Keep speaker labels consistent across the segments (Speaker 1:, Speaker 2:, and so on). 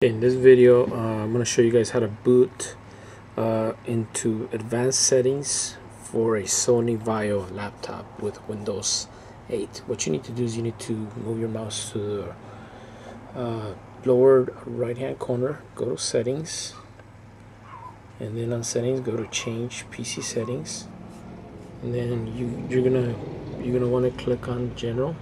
Speaker 1: In this video, uh, I'm going to show you guys how to boot uh, into advanced settings for a Sony Vaio laptop with Windows 8. What you need to do is you need to move your mouse to the uh, lower right hand corner, go to settings, and then on settings go to change PC settings, and then you, you're gonna you're gonna want to click on general.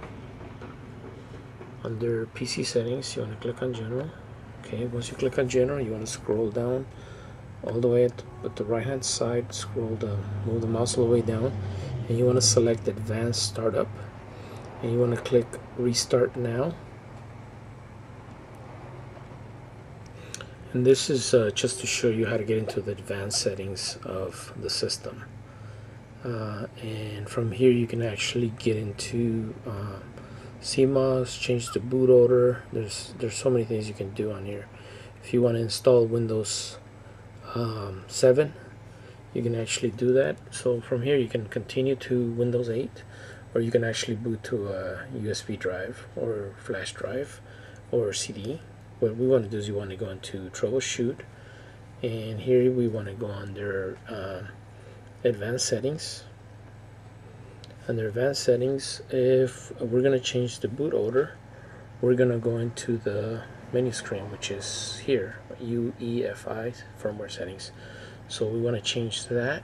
Speaker 1: Under PC settings, you want to click on general okay once you click on general you want to scroll down all the way at, the right hand side scroll down move the mouse all the way down and you want to select advanced startup and you want to click restart now. And this is uh, just to show you how to get into the advanced settings of the system. Uh, and from here you can actually get into uh, CMOS, change the boot order. There's there's so many things you can do on here. If you want to install Windows um, 7, you can actually do that. So from here you can continue to Windows 8, or you can actually boot to a USB drive or flash drive or CD. What we want to do is you want to go into troubleshoot, and here we want to go under uh, advanced settings under advanced settings if we're going to change the boot order we're going to go into the menu screen which is here UEFI firmware settings. So we want to change that.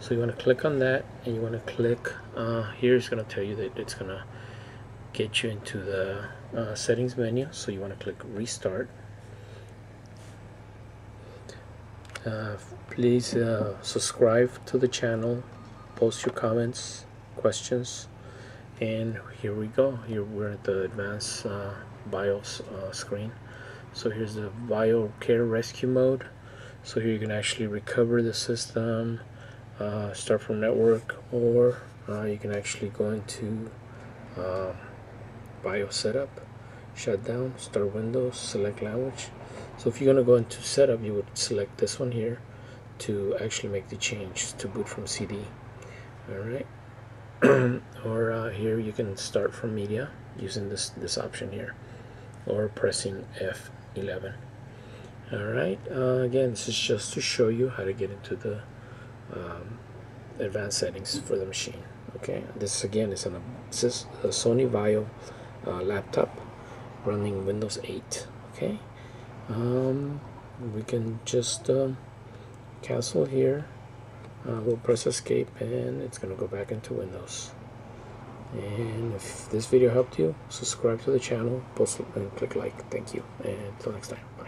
Speaker 1: So you want to click on that and you want to click uh, here it's going to tell you that it's going to get you into the uh, settings menu. So you want to click restart. Uh, please uh, subscribe to the channel post your comments questions. And here we go. Here we're at the advanced uh, BIOS uh, screen. So here's the Vaio care rescue mode. So here you can actually recover the system uh, start from network or uh, you can actually go into uh, BIOS setup shut down start Windows select language. So if you're going to go into setup you would select this one here to actually make the change to boot from CD alright or uh, here you can start from media using this this option here or pressing F11 alright uh, again this is just to show you how to get into the um, advanced settings for the machine okay? This again is an, this is a Sony Vaio uh, laptop running Windows 8 okay? Um, we can just um, cancel here uh, we'll press escape and it's gonna go back into Windows. And if this video helped you subscribe to the channel post and click like. Thank you and until next time